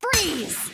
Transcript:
Freeze!